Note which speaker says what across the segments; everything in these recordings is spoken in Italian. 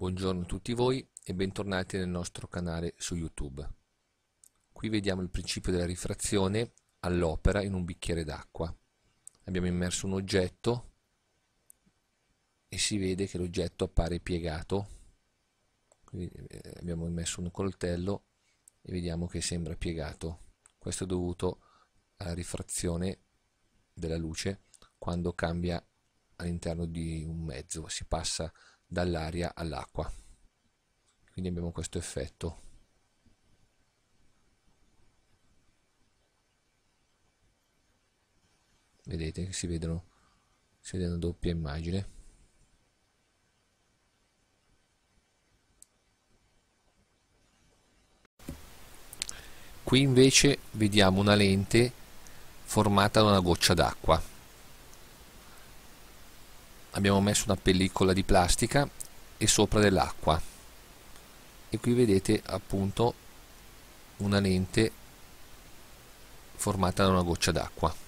Speaker 1: Buongiorno a tutti voi e bentornati nel nostro canale su YouTube. Qui vediamo il principio della rifrazione all'opera in un bicchiere d'acqua. Abbiamo immerso un oggetto e si vede che l'oggetto appare piegato. Quindi eh, abbiamo immesso un coltello e vediamo che sembra piegato. Questo è dovuto alla rifrazione della luce quando cambia all'interno di un mezzo, si passa dall'aria all'acqua. Quindi abbiamo questo effetto. Vedete che si vedono, si vede una doppia immagine. Qui invece vediamo una lente formata da una goccia d'acqua abbiamo messo una pellicola di plastica e sopra dell'acqua. E qui vedete appunto una lente formata da una goccia d'acqua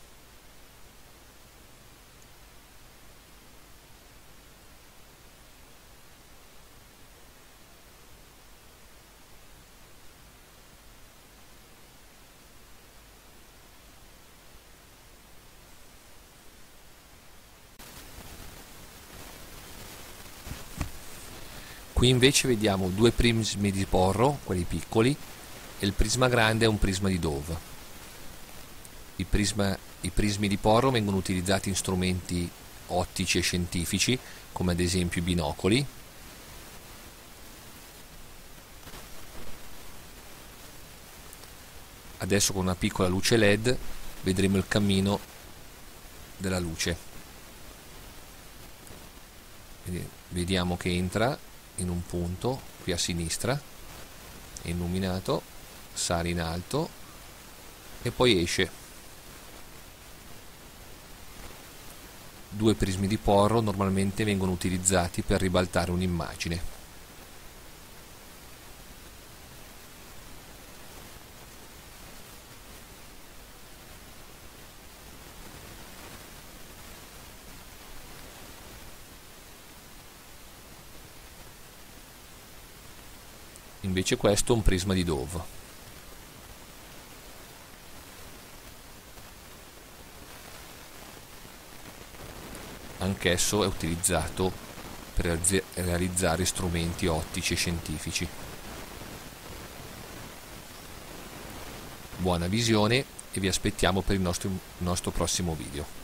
Speaker 1: Qui invece vediamo due prismi di porro, quelli piccoli, e il prisma grande è un prisma di Dove. I, prisma, I prismi di porro vengono utilizzati in strumenti ottici e scientifici, come ad esempio i binocoli. Adesso con una piccola luce LED vedremo il cammino della luce. Vediamo che entra in un punto qui a sinistra è illuminato sale in alto e poi esce. Due prismi di porro normalmente vengono utilizzati per ribaltare un'immagine invece questo è un prisma di Dove. Anch'esso è utilizzato per realizzare strumenti ottici e scientifici. Buona visione e vi aspettiamo per il nostro, nostro prossimo video